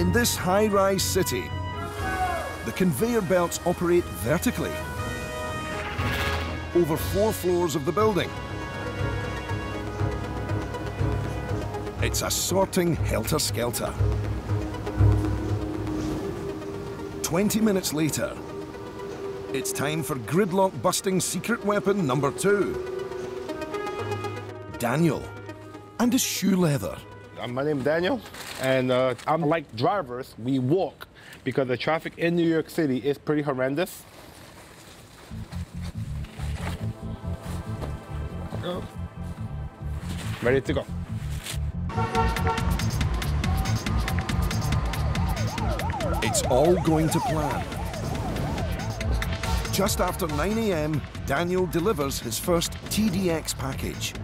In this high-rise city, the conveyor belts operate vertically over four floors of the building. It's a sorting helter-skelter. 20 minutes later, it's time for gridlock-busting secret weapon number two. Daniel and his shoe leather. My name is Daniel, and uh, I'm like drivers, we walk because the traffic in New York City is pretty horrendous. Ready to go. It's all going to plan. Just after 9 a.m., Daniel delivers his first TDX package.